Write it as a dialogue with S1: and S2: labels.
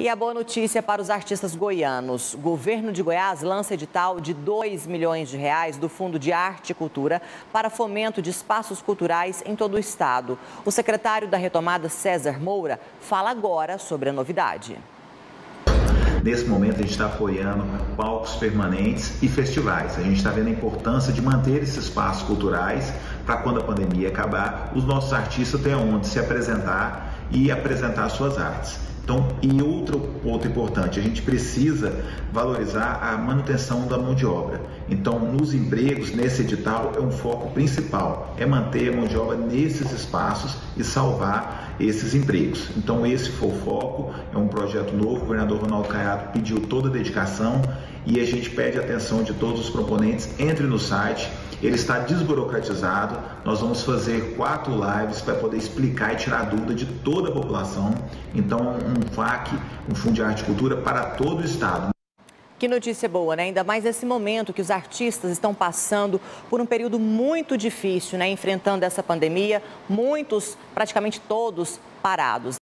S1: E a boa notícia para os artistas goianos. O governo de Goiás lança edital de 2 milhões de reais do Fundo de Arte e Cultura para fomento de espaços culturais em todo o estado. O secretário da retomada, César Moura, fala agora sobre a novidade.
S2: Nesse momento, a gente está apoiando palcos permanentes e festivais. A gente está vendo a importância de manter esses espaços culturais para quando a pandemia acabar, os nossos artistas tenham onde se apresentar e apresentar suas artes. Então, e outro ponto importante, a gente precisa valorizar a manutenção da mão de obra. Então, nos empregos, nesse edital, é um foco principal, é manter a mão de obra nesses espaços e salvar esses empregos. Então, esse foi o foco, é um projeto novo, o governador Ronaldo Caiado pediu toda a dedicação e a gente pede atenção de todos os proponentes, entre no site, ele está desburocratizado, nós vamos fazer quatro lives para poder explicar e tirar dúvida de toda a população. Então, um FAC, um Fundo de Arte e Cultura para todo o Estado.
S1: Que notícia boa, né? Ainda mais nesse momento que os artistas estão passando por um período muito difícil, né? Enfrentando essa pandemia, muitos, praticamente todos, parados.